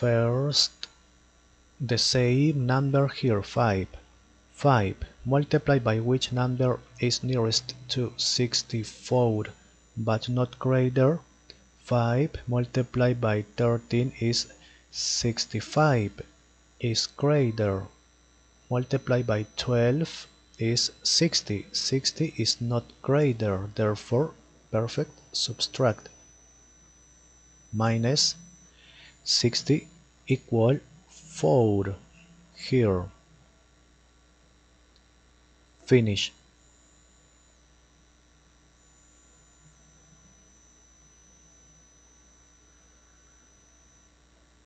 first the same number here 5 5 multiplied by which number is nearest to 64 but not greater. 5 multiplied by 13 is 65 is greater. Multiplied by 12 is 60 60 is not greater therefore perfect subtract. Minus 60 equal 4 here. Finish